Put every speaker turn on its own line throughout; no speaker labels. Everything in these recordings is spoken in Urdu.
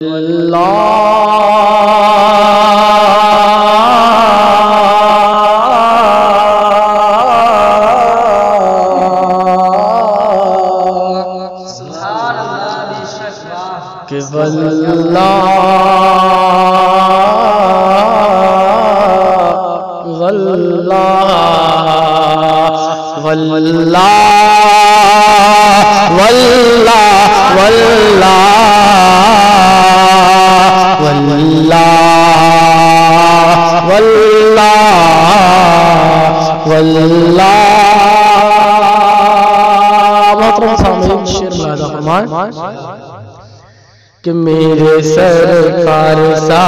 واللہ واللہ شیر ملاحظہ فرمائیں کہ میرے سرکار سا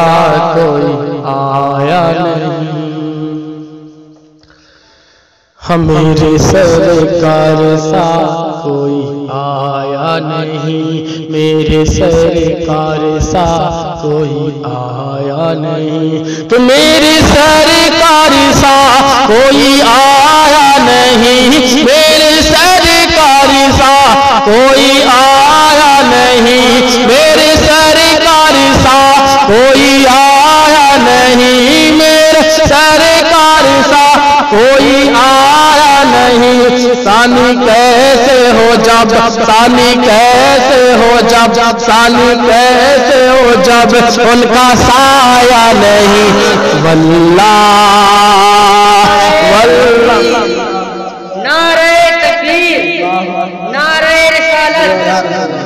کوئی آیا نہیں۔ ہم میرے سرکار سا کوئی آیا نہیں۔ میرے سرکار سا کوئی آیا نہیں۔ کہ میرے سرکار سا کوئی آیا نہیں۔ سانی کیسے ہو جب؟ سانی کیسے ہو جب؟ سانی کیسے ہو جب؟ ان کا سایہ نہیں۔ واللہ۔ واللہ۔
نعرہ تکبیر۔ نعرہ رسالت۔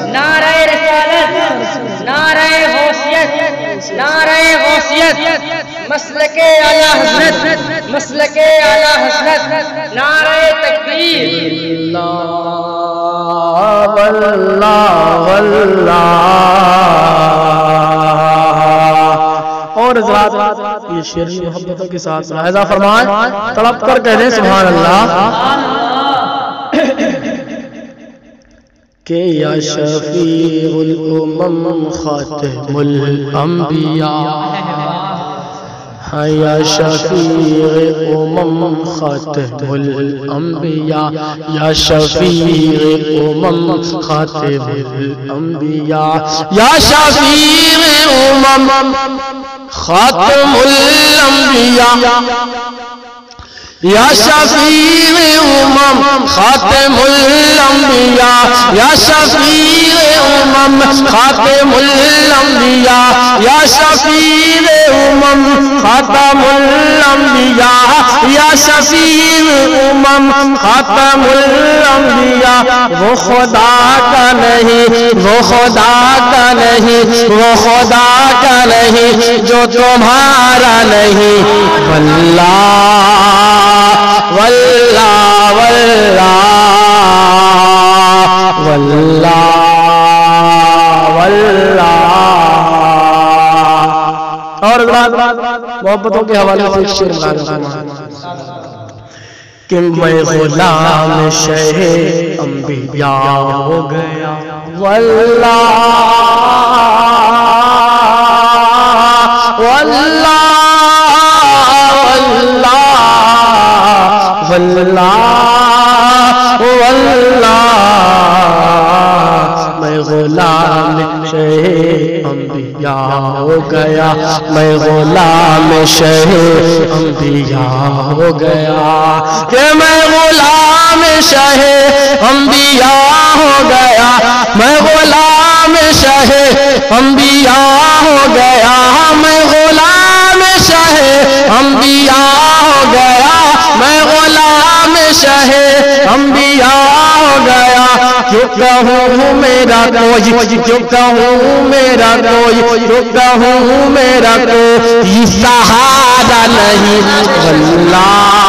نعرہ رسالت۔ نعرہ غوثیت نعرہ غوثیت مسلک اعلی حضرت۔ مسلک اعلی حضرت۔ نعرہ تکبیر۔
اور حضرات، یہ شیری محبتوں کے ساتھ ملاحظہ فرمائیں تڑپ کر کہہ دیں سبحان اللہ کہ یا شفیع الامم، خاتم الانبیاء۔ يا شفيع أمم خاتم الأنبياء يا شفيع أمم خاتم الأنبياء يا شفيع أمم خاتم الأنبياء يا شفيع أمم خاتم الأنبياء يا شفيع أمم خاتم الأنبياء يا شفيع امم خاتم الانبیاء، یا شفیع امم، خاتم الانبیاء، وہ خدا کا نہیں، وہ خدا کا نہیں، وہ خدا کا نہیں، جو تمہارا نہیں۔ واللہ واللہ واللہ واللہ۔ واللہ محبتوں کے حوالے سے ایک شیر کہ میں غلام شہ انبیاء ہو گیا۔ واللہ واللہ واللہ واللہ۔ میں غلام شہ انبیاء ہو گیا میں غلام شہ انبیاء ہو گیا کہ میں غلام شہ انبیاء چکا ہوں میرا کوئی چکا ہوں میرا کوئی چکا ہوں میرا کوئی سہارا نہیں اللہ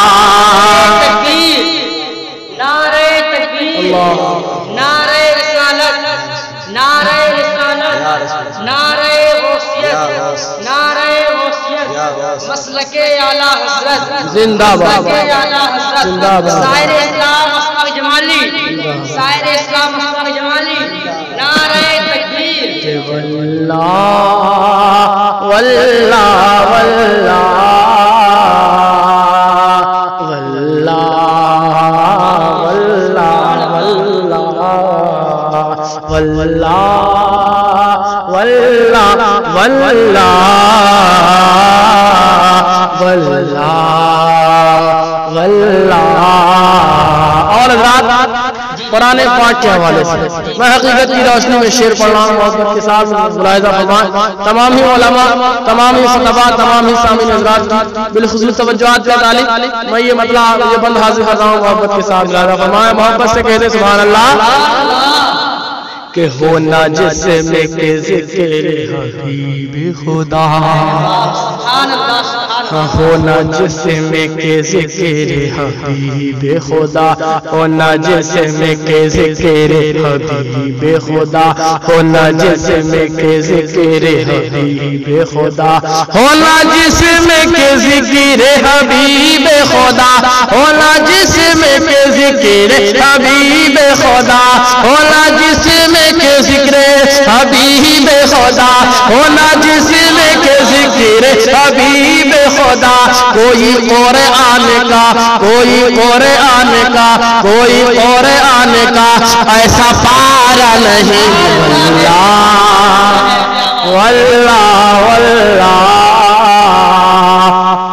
مسلک اعلی حضرت
زندہ باد۔ زندہ
سائر اسلام مصطفی جمالی نعرہ تکبیر
واللہ واللہ واللہ واللہ واللہ واللہ واللہ واللہ قرآن پاک کے حوالے سے۔ میں حقیقت کی روشنی میں شیر پڑھ رہا ہوں محبت کے ساتھ ملاحظہ فرمائیں تمام ہی علماء تمام ہی خطبہ تمام ہی سامعین حضرات بالخصوص توجہات کا تعلیم میں یہ مطلب یہ بند حاضر کر رہا ہوں محبت کے ساتھ ملاحظہ فرمائیں۔ محبت سے کہتے سبحان اللہ کہ ہونا جسم کے ذکر حبیب خدا۔
سبحان اللہ ہاں، سبحان اللہ
ہونا جسم کے ذکر حبیب خدا ہونا جسم کے ذکر حبیب خدا ہونا جسم کے ذکر حبیب خدا ہونا جسم کے ذکر حبیب خدا ہونا جسم کے ذکر حبیب خدا ہونا جسم کے ذکر حبیب خدا ہونا جسم کے حبیب خدا، کوئی قرآن کا، کوئی قرآن کا، کوئی قرآن کا، ایسا پارا نہیں واللہ واللہ واللہ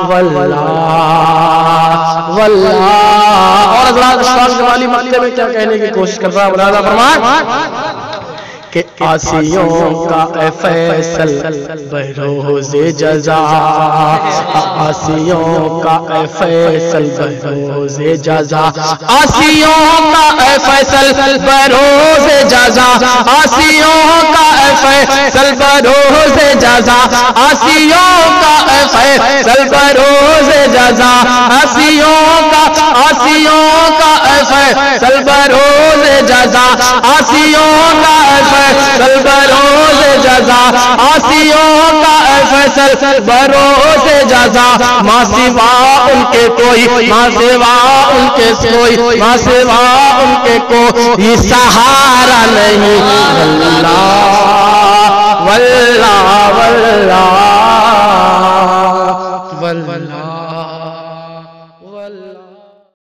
واللہ واللہ۔ اور حضرات اشفاق جمالی مکتے میں کیا کہنے کی کوشش کر رہا ہے ملازہ فرمائے کہ آسیوں کا اے فیصل بروز جزا۔ آسیوں کا اے فیصل بروز جزا۔ آسیوں کا اے فیصل بروز جزا۔ آسیوں کا اے فیصل بروز جزا۔ آسیوں کا اے فیصل بروز جزا۔ آسیوں کا آسیوں کا اے فیصل بروز جزا۔ آسیوں کا اے فیصل بروز جزا، آسیوں کا اے فیصل، بروز جزا۔ ماں سوا ان کے کوئی ماں سوا ان کے کوئی ماں سوا ان کے کوئی سہارا نہیں۔ اللہ واللہ واللہ واللہ۔